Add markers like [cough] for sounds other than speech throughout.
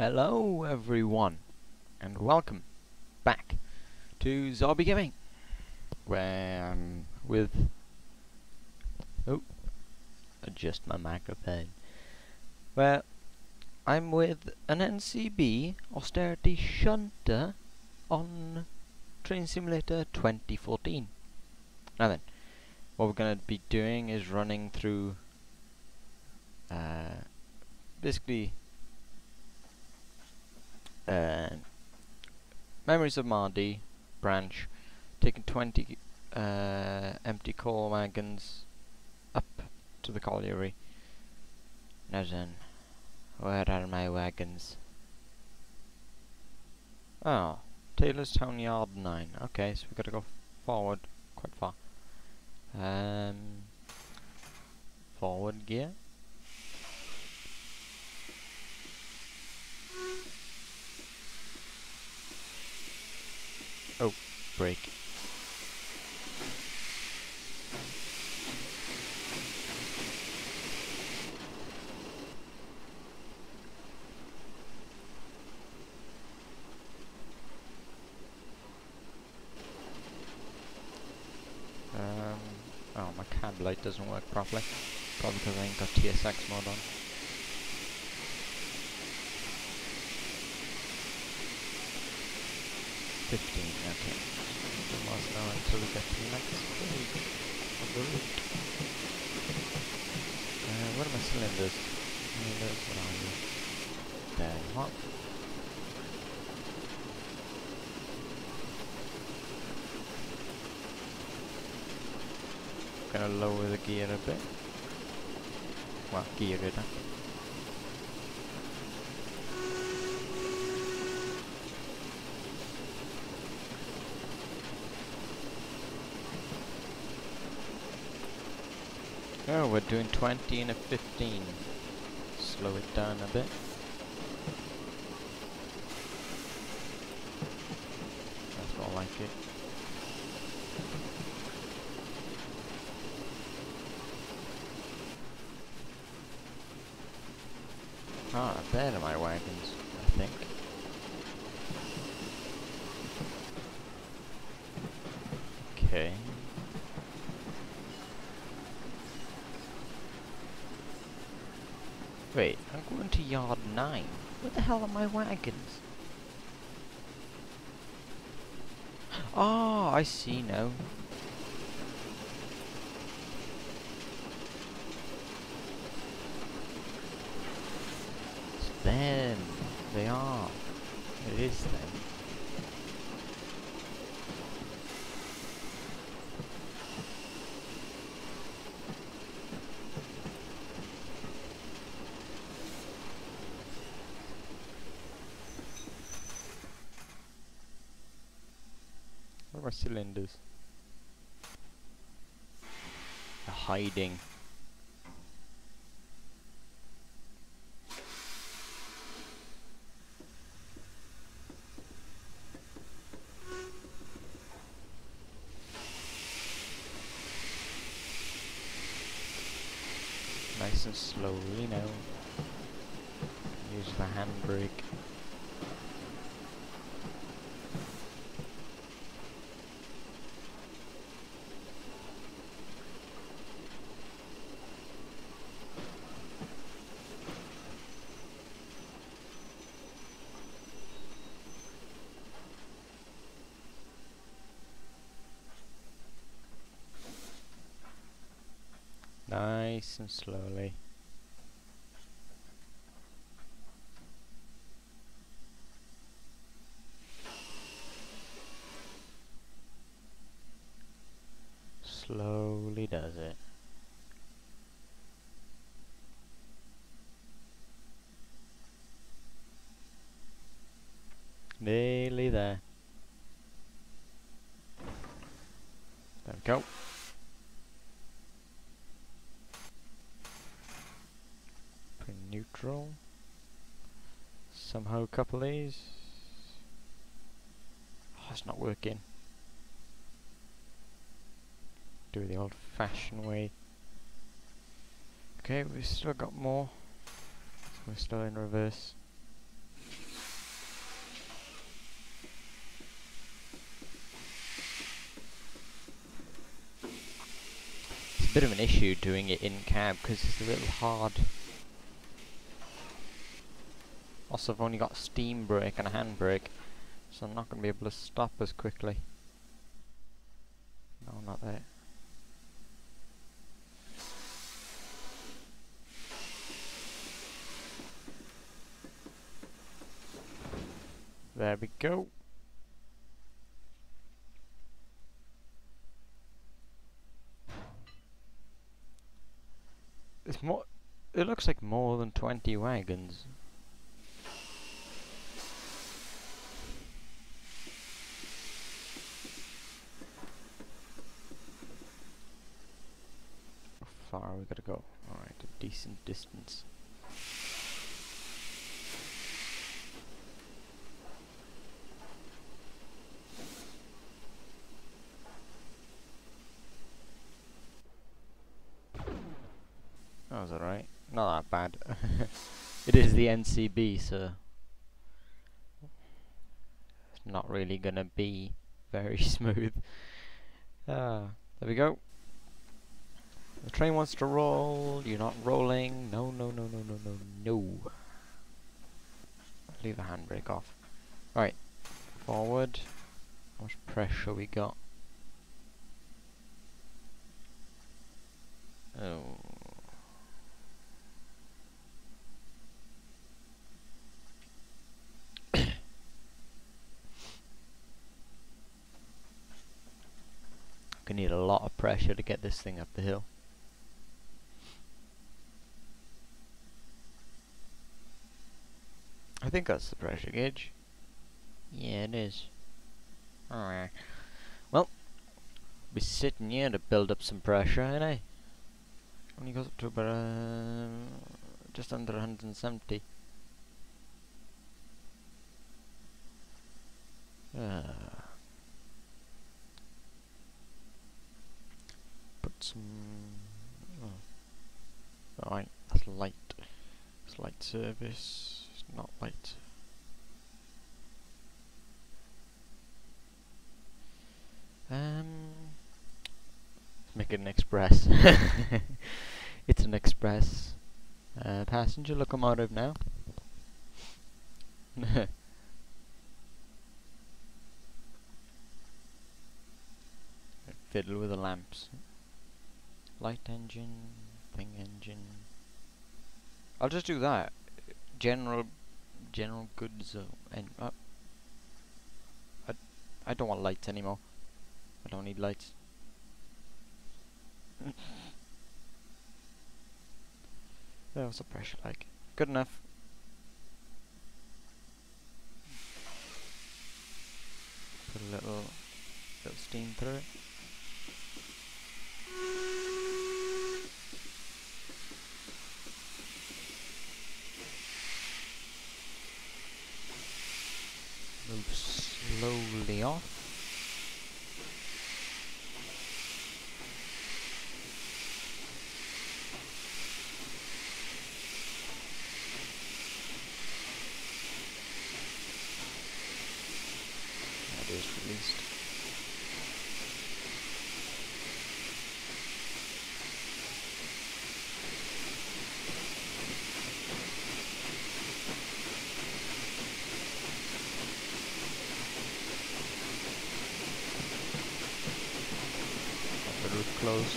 Hello everyone and welcome back to Zobby Gaming where I'm with oh adjust my microphone where I'm with an NCB Austerity Shunter on Train Simulator 2014 now then what we're going to be doing is running through uh, basically uh, Memories of Mardy branch, taking 20 uh, empty coal wagons up to the colliery. Now then, where are my wagons? Oh, Tylorstown Yard 9. Okay, so we've got to go forward quite far. Um, forward gear. Oh, break. Um, oh, my cab light doesn't work properly. Probably because I ain't got TSX mod on. Fifteen, okay. Now until we get to the next stage of the route. Uh, what are my cylinders? Cylinders, what are you? There you are. Gonna lower the gear a bit. Well, gear it up. Oh, we're doing 20 and a 15. Slow it down a bit. That's more like it. Ah, there are my wagons, I think. Okay. Wait, I'm going to yard 9. Where the hell are my wagons? Oh, [gasps] I see now. It's them. They are. It is them. My cylinders? They're hiding. Nice and slowly now. Use the handbrake. Nice and slowly. Slowly does it. Nearly there. There we go. Somehow couple these. Oh, it's not working. Do it the old fashioned way. Okay, we've still got more. We're still in reverse. It's a bit of an issue doing it in cab because it's a little hard also, I've only got a steam brake and a handbrake, so I'm not going to be able to stop as quickly. No, not there. There we go. It's more. It looks like more than 20 wagons. How far we gotta go? Alright, a decent distance. That was alright. Not that bad. [laughs] it is the NCB, so it's not really gonna be very [laughs] smooth. Ah, there we go. The train wants to roll. You're not rolling. No, no, no, no, no, no, no. Leave the handbrake off. Alright. Forward. How much pressure we got? Oh. [coughs] Gonna need a lot of pressure to get this thing up the hill. I think that's the pressure gauge. Yeah, it is. Alright. Well, be sitting here to build up some pressure, ain't I? Only goes up to about uh, just under 170. Uh, put some. Oh. Alright, that's light. It's light service. Not light. Um, make it an express. [laughs] it's an express uh, passenger locomotive now. [laughs] Fiddle with the lamps. Light engine, thing engine. I'll just do that. General, general goods, and uh, I, I don't want lights anymore. I don't need lights. [laughs] That was a pressure like? Good enough. Put a little, little steam through it. Move slowly off. That is released. Got the roof closed.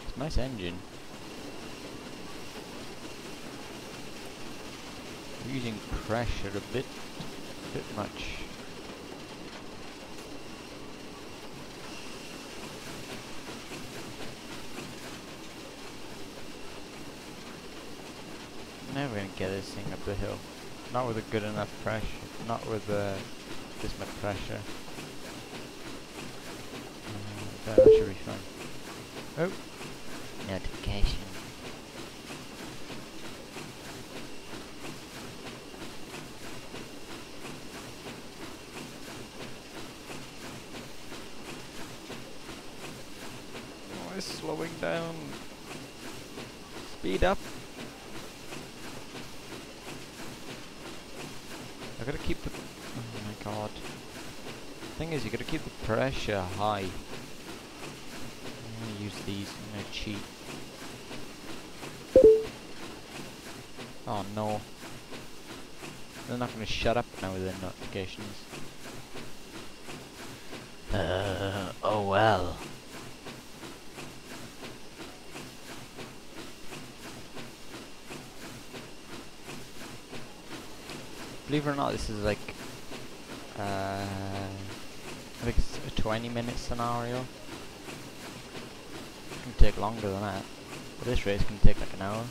It's a nice engine. We're using pressure a bit, a bit much. Never gonna get this thing up the hill. Not with a good enough pressure. Not with uh, this much pressure. Uh, that should be fine. Oh, communication. Oh, Why slowing down? Speed up. I gotta keep the... Oh my god. Thing is, you gotta keep the pressure high. I'm gonna use these, I'm gonna cheat. Oh no. They're not gonna shut up now with their notifications. Uh, oh well. Believe it or not, this is like, uh, I think it's a 20 minute scenario. It's gonna take longer than that. But this race can take like an hour.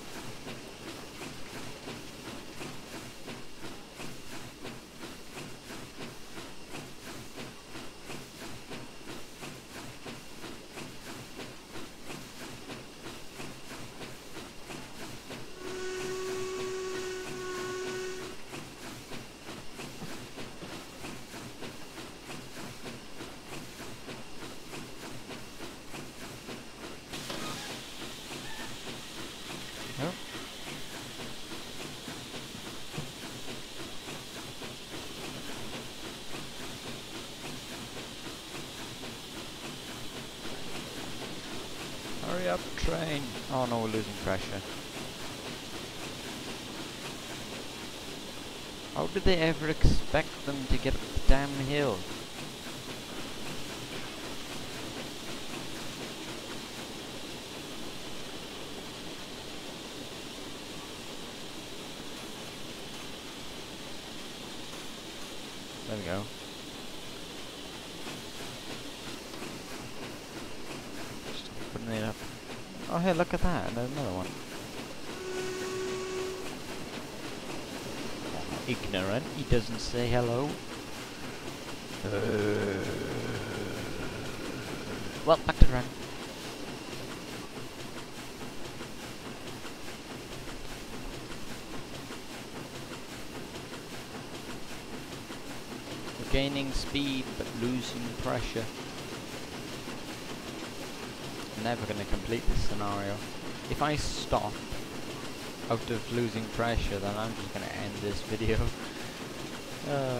Up, train. Oh no, we're losing pressure. How did they ever expect them to get up the damn hill? There we go. Just putting it up. Oh hey, look at that, there's another one. Ignorant, he doesn't say hello. Uh, well, back to run. Gaining speed but losing pressure. Never going to complete this scenario. If I stop out of losing pressure, then I'm just going to end this video. [laughs] Uh,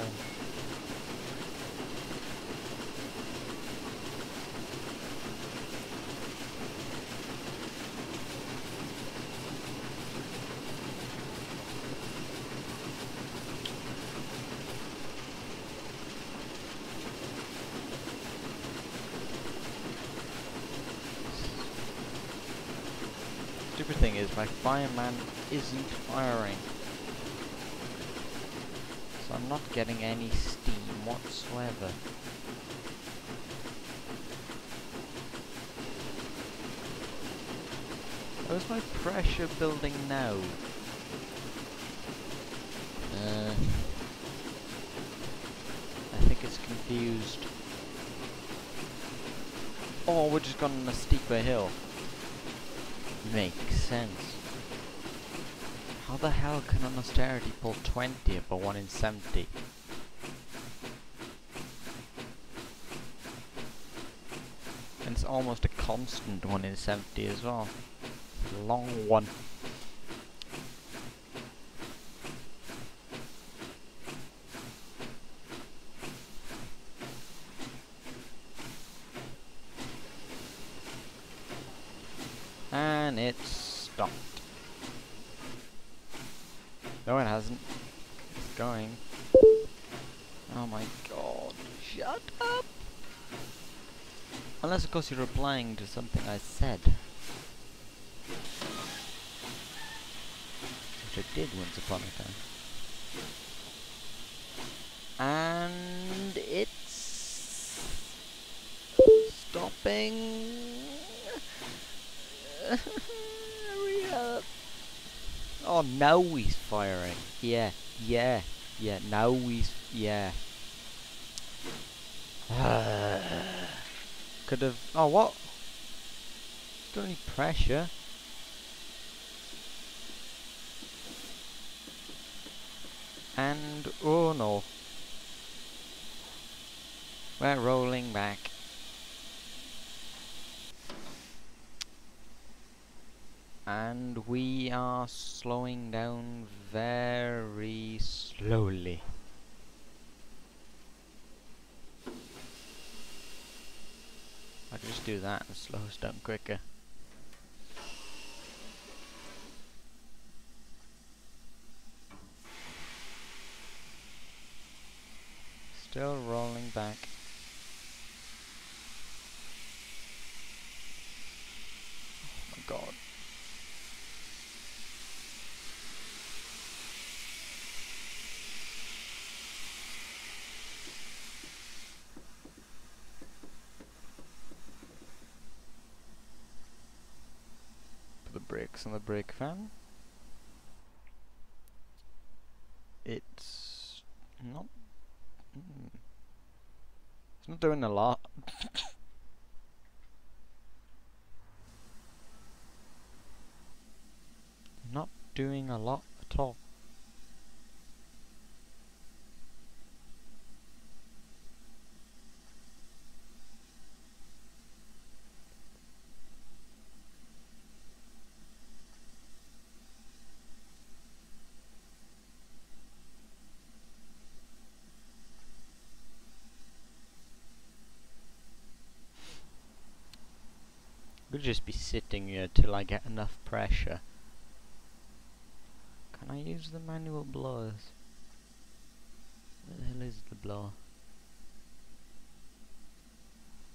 stupid thing is, my fireman isn't firing. So I'm not getting any steam whatsoever. How's my pressure building now? Uh, I think it's confused. Oh, we're just gone on a steeper hill. Makes sense. How the hell can an austerity pull 20 up a 1 in 70? And it's almost a constant 1 in 70 as well. Long one. And it's stopped. No, it hasn't. It's going. Oh my god. Shut up! Unless, of course, you're replying to something I said. Which I did once upon a time. And it's stopping. [laughs] Hurry up. Oh, now he's firing. Yeah, yeah, yeah, now he's, yeah. [sighs] Could have, oh what? Don't need pressure. And, oh no. We're rolling back. And we are slowing down very slowly. I just do that and slow us down quicker. Still rolling back. Oh my god. Brakes on the brake van. It's not Mm. It's not doing a lot. [laughs] not doing a lot at all. Just be sitting here till I get enough pressure. Can I use the manual blowers? Where the hell is the blower?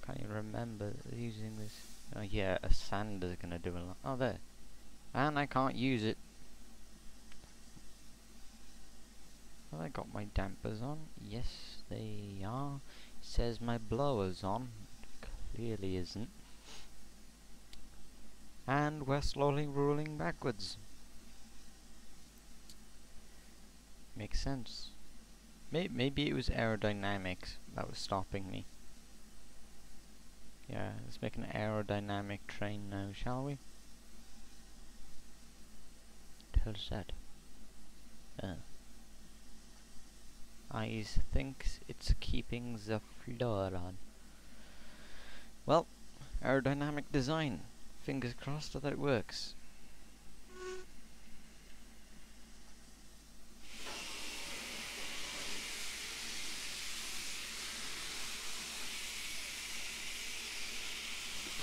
Can't even remember using this. Oh yeah, a sander's gonna do a lot. Oh there. And I can't use it. Have I got my dampers on? Yes, they are. It says my blower's on. Clearly isn't and we're slowly rolling backwards. Makes sense. May maybe it was aerodynamics that was stopping me. Yeah, let's make an aerodynamic train now, shall we? Tells that. Uh. I thinks it's keeping the floor on. Well, aerodynamic design. Fingers crossed that it works. [gasps]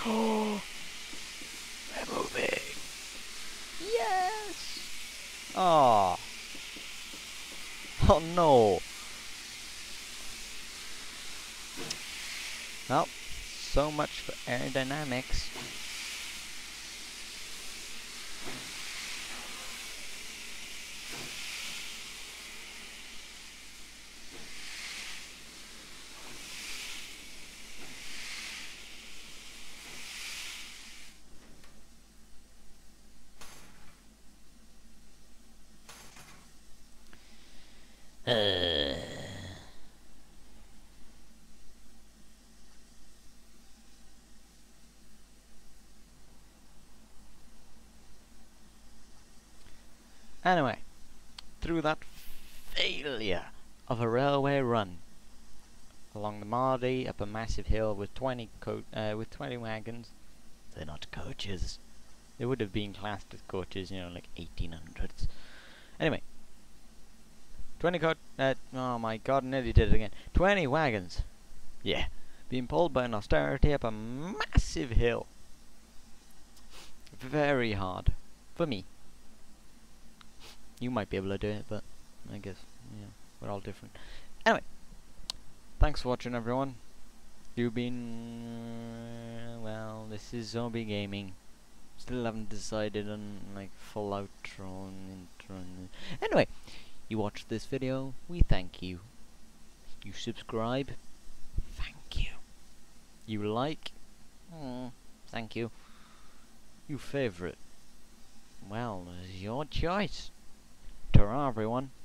Oh, we're moving. Yes. Oh. Oh no. Well, so much for aerodynamics. Anyway, through that failure of a railway run along the Mardy up a massive hill with 20 uh, with 20 wagons, they're not coaches. They would have been classed as coaches, you know, like 1800s. Anyway, 20 car- uh, oh my god, nearly did it again. 20 wagons. Yeah. Being pulled by an austerity up a massive hill. Very hard. For me. You might be able to do it, but I guess, yeah, we're all different. Anyway. Thanks for watching, everyone. You've been... Uh, well, this is Zobby Gaming. Still haven't decided on, like, full outro and intro. Anyway you watched this video, we thank you. You subscribe, thank you. You like, mm, thank you. You favorite, well, it's your choice. Ta everyone.